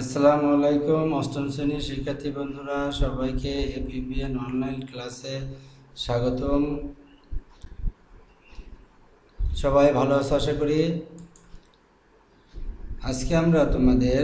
আসসালামু আলাইকুম, অষ্টম শ্রেণির শিক্ষার্থী বন্ধুরা, সবাইকে এপিবিএন অনলাইন ক্লাসে স্বাগতম। সবাই ভালো আছো আশা করি? আজকে আমরা তোমাদের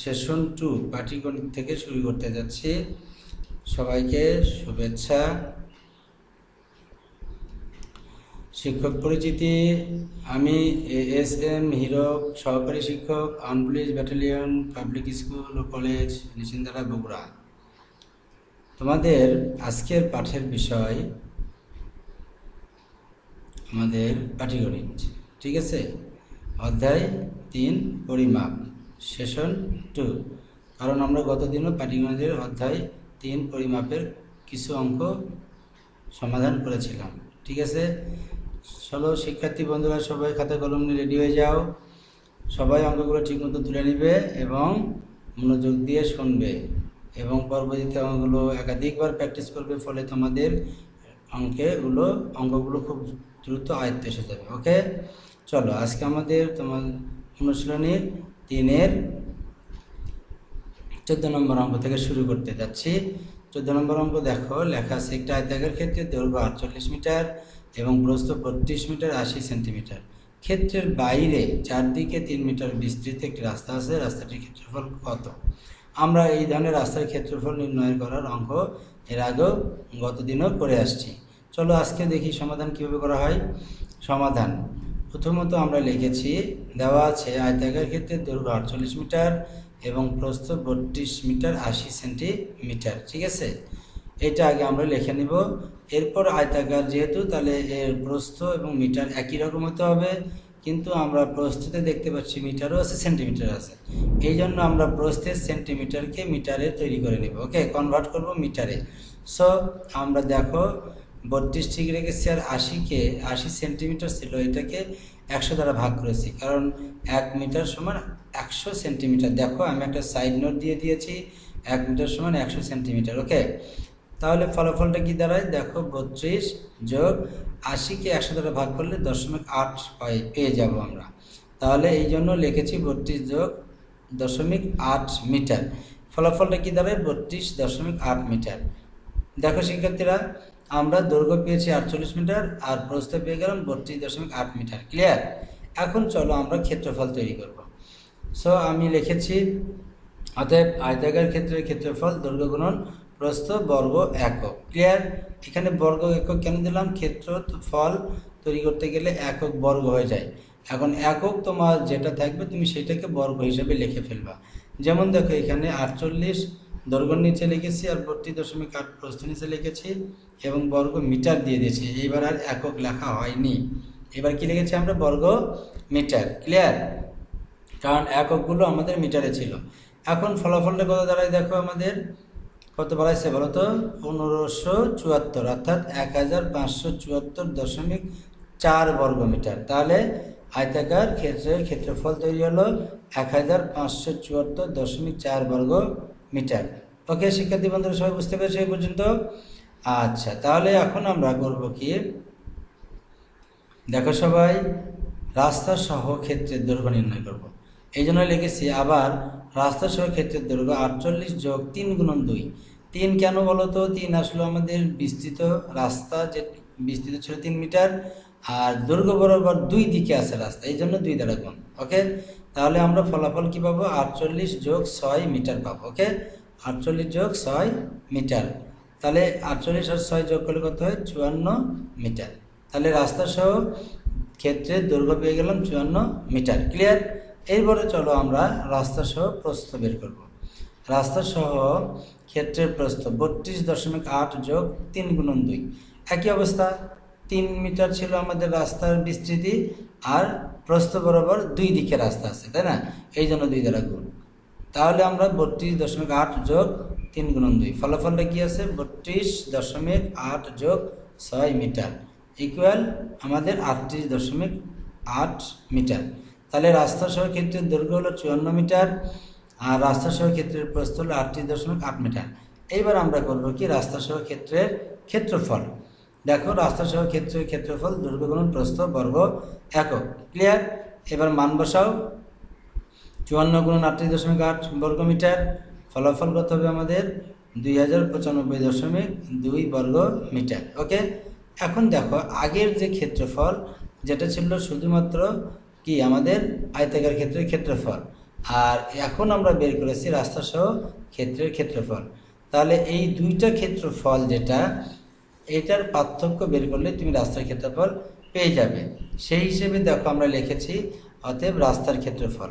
সেশন টু পাটিগণিত থেকে শুরু করতে যাচ্ছি। সবাইকে শুভেচ্ছা। শিক্ষক পরিচিতি, আমি এস এম হিরক সহকারী শিক্ষক আনপুলিশ ব্যাটালিয়ন, পাবলিক স্কুল ও কলেজ নিশিন্দারা বগুড়া। তোমাদের আজকের পাঠের বিষয় আমাদের পাটিগণিত, ঠিক আছে? অধ্যায় তিন, পরিমাপ, সেশন টু। কারণ আমরা গতদিনও পাটিগণিতের অধ্যায় তিন, পরিমাপের কিছু অঙ্ক সমাধান করেছিলাম, ঠিক আছে? চলো শিক্ষার্থী বন্ধুরা, সবাই খাতা কলম নিয়ে রেডি হয়ে যাও। সবাই অঙ্কগুলো ঠিকমতো তুলে নেবে এবং মনোযোগ দিয়ে শুনবে এবং পরবর্তীতে অঙ্কগুলো একাধিকবার প্র্যাকটিস করবে, ফলে তোমাদের অঙ্কেগুলো, অঙ্কগুলো খুব দ্রুত আয়ত্ত এসে যাবে, ওকে? চলো, আজকে আমাদের তোমার অনুশীলনীর তিনের চোদ্দ নম্বর অঙ্ক থেকে শুরু করতে যাচ্ছি। চোদ্দ নম্বর অঙ্ক দেখো, লেখা আছে আয়তাকার ক্ষেত্রে দৈর্ঘ্য আটচল্লিশ মিটার এবং প্রস্থ বত্রিশ মিটার আশি সেন্টিমিটার। ক্ষেত্রের বাইরে চারদিকে তিন মিটার বিস্তৃত একটি রাস্তা আছে, রাস্তাটির ক্ষেত্রফল কত? আমরা এই ধরনের রাস্তার ক্ষেত্রফল নির্ণয় করার অঙ্ক এর আগেও গতদিনও করে আসছি। চলো আজকে দেখি সমাধান কীভাবে করা হয়। সমাধান, প্রথমত আমরা লিখেছি দেওয়া আছে আয়তাকার ক্ষেত্রে দৈর্ঘ্য আটচল্লিশ মিটার এবং প্রস্থ বত্রিশ মিটার আশি সেন্টিমিটার, ঠিক আছে? এটা আগে আমরা লিখে নিব। এরপর আয়তাকার যেহেতু, তাহলে এর প্রস্থ এবং মিটার একই রকম হতে হবে, কিন্তু আমরা প্রস্থতে দেখতে পাচ্ছি মিটারও আছে সেন্টিমিটার আছে। এই জন্য আমরা প্রস্থের সেন্টিমিটারকে মিটারে তৈরি করে নেব। ওকে কনভার্ট করব মিটারে। সো আমরা দেখো বত্রিশ ঠিক রেখেছি আর আশিকে আশি সেন্টিমিটার ছিল, এটাকে একশো দ্বারা ভাগ করেছি। কারণ এক মিটার সমান একশো সেন্টিমিটার। দেখো, আমি একটা সাইড নোট দিয়ে দিয়েছি, এক মিটার সমান একশো সেন্টিমিটার ওকে তাহলে ফলাফলটা কি দাঁড়ায়? দেখো, বত্রিশ যোগ আশিকে একশো দ্বারা ভাগ করলে দশমিক আট পেয়ে যাব আমরা। তাহলে এই জন্য লিখেছি বত্রিশ যোগ দশমিক আট মিটার। ফলাফলটা কি দাঁড়ায়? বত্রিশ দশমিক আট মিটার। দেখো, শিক্ষার্থীরা আমরা দৈর্ঘ্য পেয়েছি আটচল্লিশ মিটার আর প্রস্থ পেয়ে গেলাম বত্রিশ দশমিক আট মিটার। ক্লিয়ার এখন চলো আমরা ক্ষেত্রফল তৈরি করব। সো আমি লিখেছি, অতএব আয়তাকার ক্ষেত্রের ক্ষেত্রফল দৈর্ঘ্য গুণন প্রস্থ বর্গ একক। ক্লিয়ার এখানে বর্গ একক কেন দিলাম? ক্ষেত্র ফল তৈরি করতে গেলে একক বর্গ হয়ে যায়। এখন একক তোমার যেটা থাকবে তুমি সেটাকে বর্গ হিসেবে লিখে ফেলবা। যেমন দেখো এখানে আটচল্লিশ দৈর্ঘ্য নিচে লিখেছি আর বত্রিশ দশমিক আট প্রস্থ নিচে লিখেছি এবং বর্গ মিটার দিয়ে দিয়েছি। এবার আর একক লেখা হয়নি। এবার কি লিখেছি আমরা? বর্গ মিটার। ক্লিয়ার কারণ এককগুলো আমাদের মিটারে ছিল। এখন ফলাফলটা কত দাঁড়ায় দেখো আমাদের? কত বাড়াইছে বলো তো? পনেরোশো চুয়াত্তর, অর্থাৎ এক হাজার পাঁচশো চুয়াত্তর দশমিক চার বর্গ মিটার। তাহলে আয়তাকার ক্ষেত্রের ক্ষেত্রফল তৈরি হলো এক হাজার পাঁচশো চুয়াত্তর দশমিক চার বর্গ মিটার। ওকে, শিক্ষার্থী বন্ধুরা, সবাই বুঝতে পেরেছে এই পর্যন্ত? আচ্ছা তাহলে এখন আমরা করব কি? দেখো সবাই, রাস্তা সহ ক্ষেত্রের দৈর্ঘ্য নির্ণয় করব। এই জন্য লিখেছি আবার রাস্তা সহ ক্ষেত্রের দৈর্ঘ্য আটচল্লিশ যোগ তিন গুণন দুই। তিন কেন বলো তো? তিন আসলো আমাদের বিস্তৃত রাস্তা, যে বিস্তৃত ছিল তিন মিটার। আর দুর্গ বরাবর দুই দিকে আছে রাস্তা, এই জন্য দুই দ্বারা গুণ ওকে তাহলে আমরা ফলাফল কী পাবো? আটচল্লিশ যোগ ছয় মিটার পাবো ওকে আটচল্লিশ যোগ ছয় মিটার, তাহলে আটচল্লিশ আর ছয় যোগ করলে কত হয়? চুয়ান্ন মিটার, তাহলে রাস্তা সহ ক্ষেত্রে দৈর্ঘ্য পেয়ে গেলাম চুয়ান্ন মিটার ক্লিয়ার এরপরে চলো আমরা রাস্তা সহ প্রস্থ বের করব, রাস্তা সহ ক্ষেত্রের প্রস্থ বত্রিশ দশমিক আট যোগ তিন গুণন দুই, একই অবস্থা? তিন মিটার ছিল আমাদের রাস্তার বিস্তৃতি আর প্রস্থ বরাবর দুই দিকে রাস্তা আছে, তাই না? এই জন্য দুই দ্বারা গুণ। তাহলে আমরা বত্রিশ দশমিক আট যোগ তিন গুণন দুই। ফলাফলটা কী আছে? বত্রিশ দশমিক আট যোগ ছয় মিটার ইকুয়াল আমাদের আটত্রিশ দশমিক আট মিটার। তাহলে রাস্তা সহ ক্ষেত্রের দৈর্ঘ্য হলো চুয়ান্ন মিটার আর রাস্তা সহ ক্ষেত্রের প্রস্থ হলো আটত্রিশ দশমিক আট মিটার। এইবার আমরা করব কি? রাস্তা সহ ক্ষেত্রের ক্ষেত্রফল। দেখো রাস্তা সহ ক্ষেত্রের ক্ষেত্রফল দৈর্ঘ্য গুণন প্রস্থ, বর্গ একক। ক্লিয়ার এবার মান বসাও। চুয়ান্ন গুণ আটত্রিশ দশমিক আট বর্গ মিটার। ফলাফল কত হবে আমাদের? দুই হাজার পঁচানব্বই দশমিক দুই বর্গ মিটার। ওকে এখন দেখো, আগের যে ক্ষেত্রফল, যেটা ছিল শুধুমাত্র কি আমাদের? আয়তাকার ক্ষেত্রের ক্ষেত্রফল। আর এখন আমরা বের করেছি রাস্তা সহ ক্ষেত্রের ক্ষেত্রফল। তাহলে এই দুইটা ক্ষেত্রফল যেটা এটার পার্থক্য বের করলে তুমি রাস্তার ক্ষেত্রফল পেয়ে যাবে। সেই হিসেবে দেখো আমরা লিখেছি অতএব রাস্তার ক্ষেত্রফল।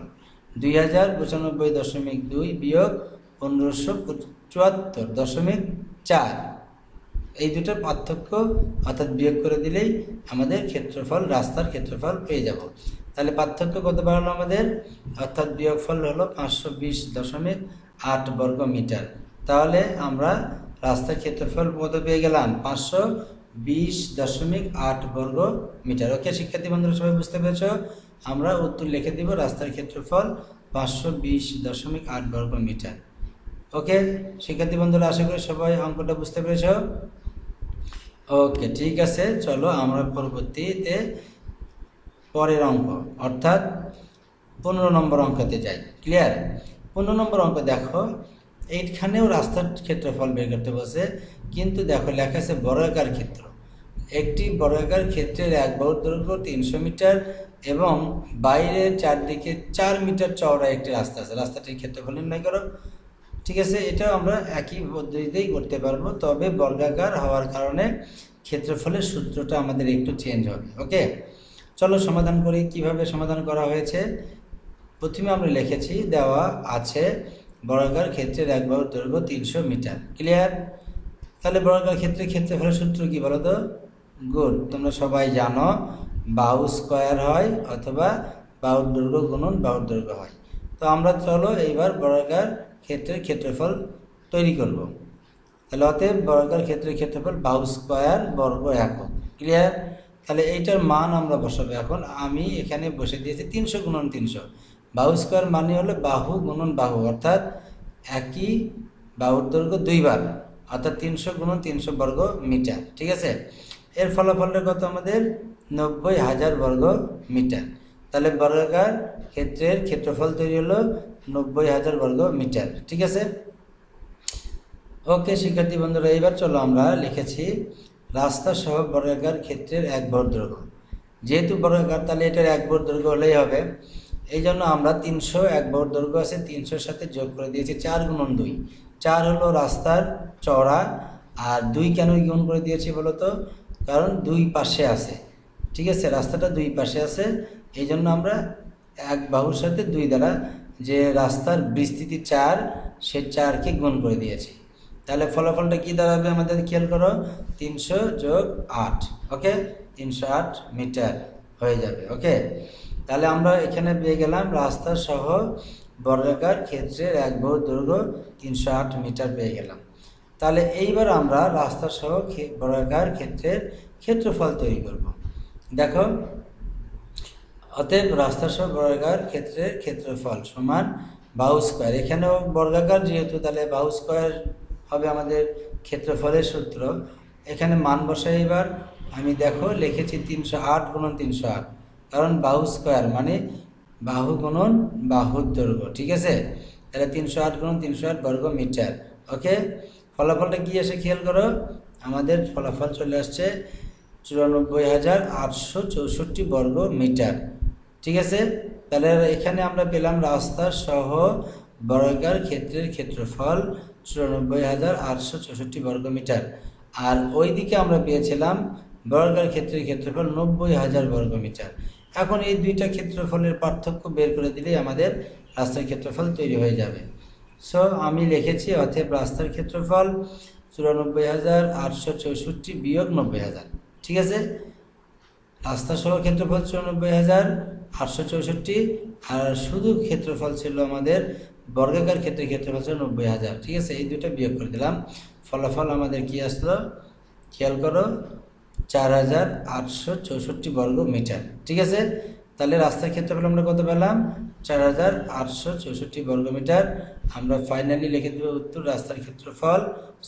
দুই হাজার পঁচানব্বই দশমিক দুই বিয়োগ পনেরোশো চুয়াত্তর দশমিক চার। এই দুটোর পার্থক্য অর্থাৎ বিয়োগ করে দিলেই আমাদের ক্ষেত্রফল, রাস্তার ক্ষেত্রফল পেয়ে যাব। তাহলে পার্থক্য কত বাড়ালো আমাদের? অর্থাৎ বিয়োগফল হলো পাঁচশো বিশ দশমিক আট বর্গ মিটার তাহলে আমরা রাস্তার ক্ষেত্রফল কত পেয়ে গেলাম পাঁচশো বিশ দশমিক আট বর্গ মিটার। ওকে, শিক্ষার্থী বন্ধুরা, সবাই বুঝতে পেরেছ? আমরা উত্তর লিখে দিব, রাস্তার ক্ষেত্রফল পাঁচশো বিশ দশমিক আট বর্গ মিটার। ওকে, শিক্ষার্থী বন্ধুরা, আশা করি সবাই অঙ্কটা বুঝতে পেরেছ? ওকে, ঠিক আছে, চলো আমরা পরবর্তীতে পরের অঙ্ক, অর্থাৎ পনেরো নম্বর অঙ্কতে যাই। ক্লিয়ার? পনেরো নম্বর অঙ্ক দেখো এইখানেও রাস্তার ক্ষেত্রফল বের করতে বসে কিন্তু দেখো লেখা আছে বর্গাকার ক্ষেত্র। একটি বর্গাকার ক্ষেত্রের এক বাহুর দৈর্ঘ্য তিনশো মিটার এবং বাইরে চারদিকে চার মিটার চওড়া একটি রাস্তা আছে। রাস্তাটির ক্ষেত্রফল নির্ণয় করো। ঠিক আছে, এটাও আমরা একই পদ্ধতিতেই করতে পারব, তবে বর্গাকার হওয়ার কারণে ক্ষেত্রফলের সূত্রটা আমাদের একটু চেঞ্জ হবে ওকে চলো সমাধান করি, কীভাবে সমাধান করা হয়েছে? প্রথমে আমরা লিখেছি দেওয়া আছে বর্গাকার ক্ষেত্রের এক বাহুর দৈর্ঘ্য তিনশো মিটার। ক্লিয়ার তাহলে বর্গাকার ক্ষেত্রে ক্ষেত্রফলের সূত্র কি বলো তো গুড তোমরা সবাই জানো বাহু স্কোয়ার হয় অথবা বাহুর দৈর্ঘ্য গুণন বাহুর দৈর্ঘ্য হয়। তো আমরা চলো এইবার বর্গাকার ক্ষেত্রের ক্ষেত্রফল তৈরি করব। তাহলে অতএব বর্গাকার ক্ষেত্রের ক্ষেত্রফল বাহু স্কোয়ার বর্গ একক। ক্লিয়ার তাহলে এইটার মান আমরা বসাবো এখন। আমি এখানে বসে দিয়েছি তিনশো গুণন তিনশো। বাহু স্কোয়ার মানে হলো বাহু গুণন বাহু, অর্থাৎ একই বাহুর দৈর্ঘ্য দুইবার, অর্থাৎ তিনশো গুণন তিনশো বর্গ মিটার, ঠিক আছে? এর ফলাফলটা কত আমাদের? নব্বই হাজার বর্গ মিটার। তাহলে বর্গাকার ক্ষেত্রের ক্ষেত্রফল তৈরি হলো নব্বই হাজার বর্গ মিটার, ঠিক আছে? ওকে, শিক্ষার্থী বন্ধুরা, এইবার চলো আমরা লিখেছি রাস্তা সহ বর্গাকার ক্ষেত্রের এক ভর দৈর্ঘ্য। যেহেতু বর্গাকার, তাহলে এটার এক ভর দৈর্ঘ্য হলেই হবে। এই জন্য আমরা তিনশো, এক ভর দৈর্ঘ্য আছে, তিনশোর সাথে যোগ করে দিয়েছি চার গুণন দুই। চার হলো রাস্তার চওড়া, আর দুই কেন গুণ করে দিয়েছি বলতো কারণ দুই পাশে আছে। ঠিক আছে, রাস্তাটা দুই পাশে আছে। এই জন্য আমরা এক বাহুর সাথে দুই দ্বারা যে রাস্তার বিস্তৃতি চার, সে চারকে গুণ করে দিয়েছি। তাহলে ফলাফলটা কি দাঁড়াবে আমাদের খেয়াল করো? তিনশো যোগ আট, ওকে? তিনশো আট মিটার হয়ে যাবে, ওকে? তাহলে আমরা এখানে পেয়ে গেলাম রাস্তা সহ বর্গাকার ক্ষেত্রের এক বহু দৈর্ঘ্য তিনশো আট মিটার পেয়ে গেলাম। তাহলে এইবার আমরা রাস্তা সহ বর্গাকার ক্ষেত্রের ক্ষেত্রফল তৈরি করব। দেখো, অতএব রাস্তা সহ বর্গাকার ক্ষেত্রের ক্ষেত্রফল সমান বাহু স্কোয়ার। এখানেও বর্গাকার যেহেতু, তাহলে বাহু স্কোয়ার হবে আমাদের ক্ষেত্রফলের সূত্র। এখানে মান বসাই এবার। আমি দেখো, লিখেছি তিনশো আট গুণন তিনশো আট। কারণ বাহু স্কোয়ার মানে বাহু গুণন বাহুর দৈর্ঘ্য, ঠিক আছে? তাহলে তিনশো আট গুণন তিনশো আট বর্গ মিটার, ওকে? ফলাফলটা কি এসে খেয়াল করো? আমাদের ফলাফল চলে আসছে চুরানব্বই হাজার আটশো চৌষট্টি বর্গ মিটার, ঠিক আছে? তাহলে এখানে আমরা পেলাম রাস্তা সহ বর্গার ক্ষেত্রের ক্ষেত্রফল চুরানব্বই হাজার আটশো চৌষট্টি বর্গ মিটার, আর ওই দিকে আমরা পেয়েছিলাম বর্গার ক্ষেত্রের ক্ষেত্রফল নব্বই হাজার বর্গ মিটার। এখন এই দুইটা ক্ষেত্রফলের পার্থক্য বের করে দিলেই আমাদের রাস্তার ক্ষেত্রফল তৈরি হয়ে যাবে। সো আমি লিখেছি অতএব রাস্তার ক্ষেত্রফল চুরানব্বই হাজার আটশো চৌষট্টি বিয়োগ নব্বই হাজার। ঠিক আছে? রাস্তা সহ ক্ষেত্রফল চুরানব্বই হাজার আটশো চৌষট্টি আর শুধু ক্ষেত্রফল ছিল আমাদের বর্গাকার ক্ষেত্রে ক্ষেত্রফল ছিল নব্বই হাজার। ঠিক আছে? এই দুটো বিয়োগ করে দিলাম। ফলাফল আমাদের কি আসলো? খেয়াল করো চার হাজার আটশো চৌষট্টি বর্গ মিটার ঠিক আছে? তাহলে রাস্তার ক্ষেত্রফল আমরা কত পেলাম? চার হাজার আটশো চৌষট্টি বর্গমিটার। আমরা ফাইনালি লিখে দেবো উত্তর, রাস্তার ক্ষেত্রফল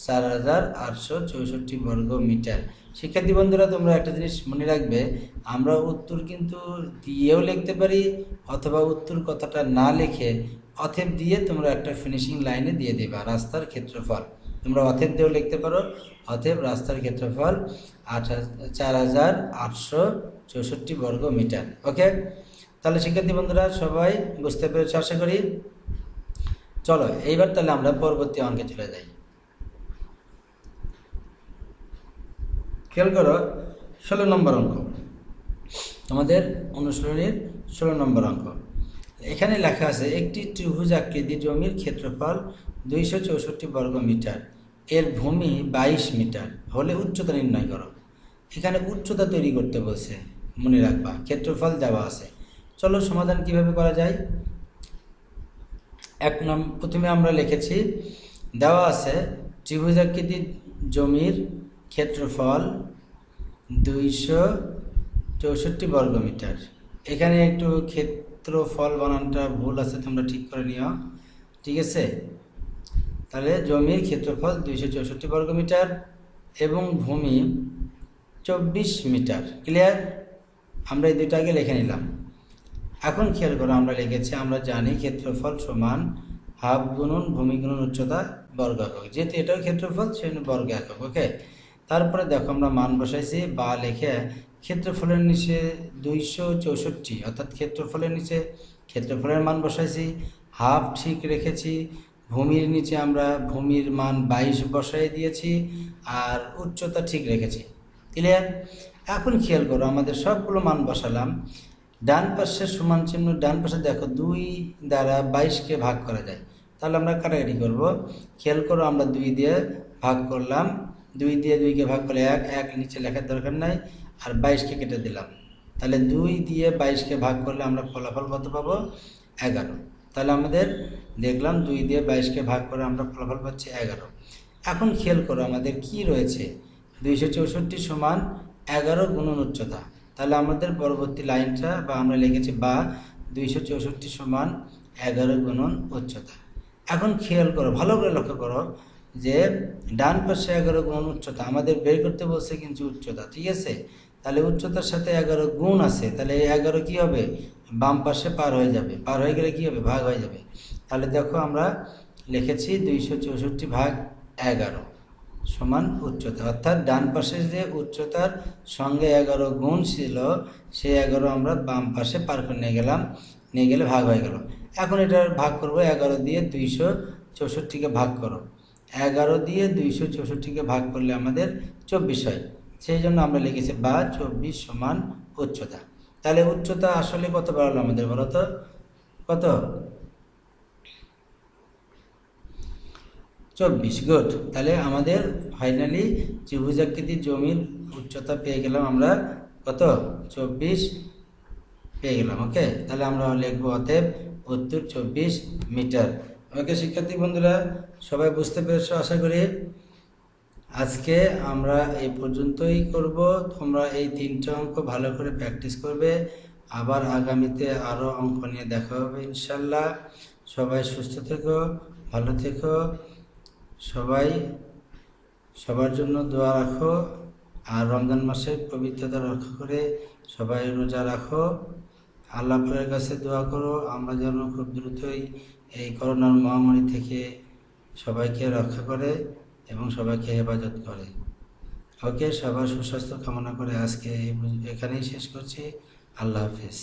চার হাজার আটশো চৌষট্টি বর্গ মিটার শিক্ষার্থী বন্ধুরা, তোমরা একটা জিনিস মনে রাখবে, আমরা উত্তর কিন্তু দিয়েও লিখতে পারি অথবা উত্তর কথাটা না লিখে অথেব দিয়ে তোমরা একটা ফিনিশিং লাইনে দিয়ে দেবা, রাস্তার ক্ষেত্রফল। তোমরা অথেব দিয়েও লিখতে পারো, অথেব রাস্তার ক্ষেত্রফল আট চার হাজার আটশো চৌষট্টি বর্গ মিটার, ওকে? তাহলে শিক্ষার্থী বন্ধুরা, সবাই বুঝতে পেরেছ আশা করি? চলো, এইবার তাহলে আমরা পরবর্তী অঙ্কে চলে যাই। খেয়াল করো, ষোলো নম্বর অঙ্ক। আমাদের অনুশীলনীর ষোলো নম্বর অঙ্ক। এখানে লেখা আছে, একটি ত্রিভুজ আকৃতি জমির ক্ষেত্রফল দুইশো চৌষট্টি বর্গ মিটার। এর ভূমি বাইশ মিটার, হলে উচ্চতা নির্ণয় করো। এখানে উচ্চতা তৈরি করতে বলছে। মনে রাখবা, ক্ষেত্রফল দেওয়া আছে। চলো সমাধান কীভাবে করা যায়? এক নম, প্রথমে আমরা লিখেছি, দেওয়া আছে ত্রিভুজাকৃতি জমির ক্ষেত্রফল দুইশো চৌষট্টি বর্গমিটার এখানে একটু ক্ষেত্রফল বানানটা ভুল আছে, তোমরা ঠিক করে নিও। ঠিক আছে? তাহলে জমির ক্ষেত্রফল দুইশো চৌষট্টি বর্গমিটার এবং ভূমি চব্বিশ মিটার। ক্লিয়ার আমরা এই দুটো আগে লিখে নিলাম। এখন খেয়াল করো, আমরা লিখেছি, আমরা জানি ক্ষেত্রফল সমান হাফ গুণন ভূমি গুণন উচ্চতা বর্গ একক যেহেতু এটাও ক্ষেত্রফল, সেজন্য বর্গ একক ওকে? তারপরে দেখো, আমরা মান বসাইছি, বা লিখে ক্ষেত্রফলের নিচে দুইশো চৌষট্টি, অর্থাৎ ক্ষেত্রফলের নিচে ক্ষেত্রফলের মান বসাইছি, হাফ ঠিক রেখেছি ভূমির নিচে আমরা ভূমির মান বাইশ বসাই দিয়েছি আর উচ্চতা ঠিক রেখেছি। ক্লিয়ার এখন খেয়াল করো, আমাদের সবগুলো মান বসালাম। ডান পাশে সমান চিহ্ন, ডান পাশে দেখো দুই দ্বারা বাইশকে ভাগ করা যায়। তাহলে আমরা কাটাকাটি করব। খেয়াল করো, আমরা দুই দিয়ে ভাগ করলাম। দুই দিয়ে দুইকে ভাগ করলে এক এক নিচে লেখার দরকার নাই। আর বাইশকে কেটে দিলাম। তাহলে দুই দিয়ে বাইশকে ভাগ করলে আমরা ফলাফল কত পাবো? এগারো। তাহলে আমাদের দেখলাম দুই দিয়ে বাইশকে ভাগ করে আমরা ফলাফল পাচ্ছি এগারো। এখন খেয়াল করো আমাদের কি রয়েছে? দুইশো চৌষট্টি সমান এগারো গুণন উচ্চতা। তাহলে আমাদের পরবর্তী লাইনটা বা আমরা লিখেছি বা দুইশো চৌষট্টি সমান এগারো গুণন উচ্চতা। এখন খেয়াল করো, ভালো করে লক্ষ্য করো যে ডান পাশে এগারো গুণ উচ্চতা, আমাদের বের করতে বলছে কিন্তু উচ্চতা, ঠিক আছে? তাহলে উচ্চতার সাথে এগারো গুণ আছে, তাহলে এই এগারো কী হবে? বাম পাশে পার হয়ে যাবে। পার হয়ে গেলে কী হবে? ভাগ হয়ে যাবে। তাহলে দেখো আমরা লিখেছি দুইশো চৌষট্টি ভাগ এগারো সমান উচ্চতা। অর্থাৎ ডান পাশে যে উচ্চতার সঙ্গে এগারো গুণ ছিল, সেই এগারো আমরা বাম পাশে পার করে নিয়ে গেলাম, নিয়ে গেলে ভাগ হয়ে গেল। এখন এটার ভাগ করব, এগারো দিয়ে দুইশো চৌষট্টিকে ভাগ করো। এগারো দিয়ে দুইশো চৌষট্টিকে ভাগ করলে আমাদের চব্বিশ হয়। সেই জন্য আমরা লিখেছি বা চব্বিশ সমান উচ্চতা। তাহলে উচ্চতা আসলে কত বাড়ালো আমাদের বলো তো? কত? চব্বিশ, গুড। তাহলে আমাদের ফাইনালি ত্রিভুজাকৃতির জমির উচ্চতা পেয়ে গেলাম আমরা কত? চব্বিশ পেয়ে গেলাম ওকে তাহলে আমরা লিখব অতএব উত্তর চব্বিশ মিটার। ওকে শিক্ষার্থী বন্ধুরা, সবাই বুঝতে পেরেছ আশা করি? আজকে আমরা এই পর্যন্তই করব। তোমরা এই তিনটে অঙ্ক ভালো করে প্র্যাকটিস করবে। আবার আগামীতে আরও অঙ্ক নিয়ে দেখা হবে ইনশাল্লাহ। সবাই সুস্থ থেকো, ভালো থেকো। সবাই, সবার জন্য দোয়া রাখো। আর রমজান মাসের পবিত্রতা রক্ষা করে সবাই রোজা রাখো। আল্লাহ পাকের কাছে দোয়া করো। আমরা যেন খুব দ্রুতই এই করোনার মহামারী থেকে সবাইকে রক্ষা করে। এবং সবাইকে হেফাজত করে। ওকে সবার সুস্বাস্থ্য কামনা করে আজকে এখানেই শেষ করছি। আল্লাহ হাফিজ।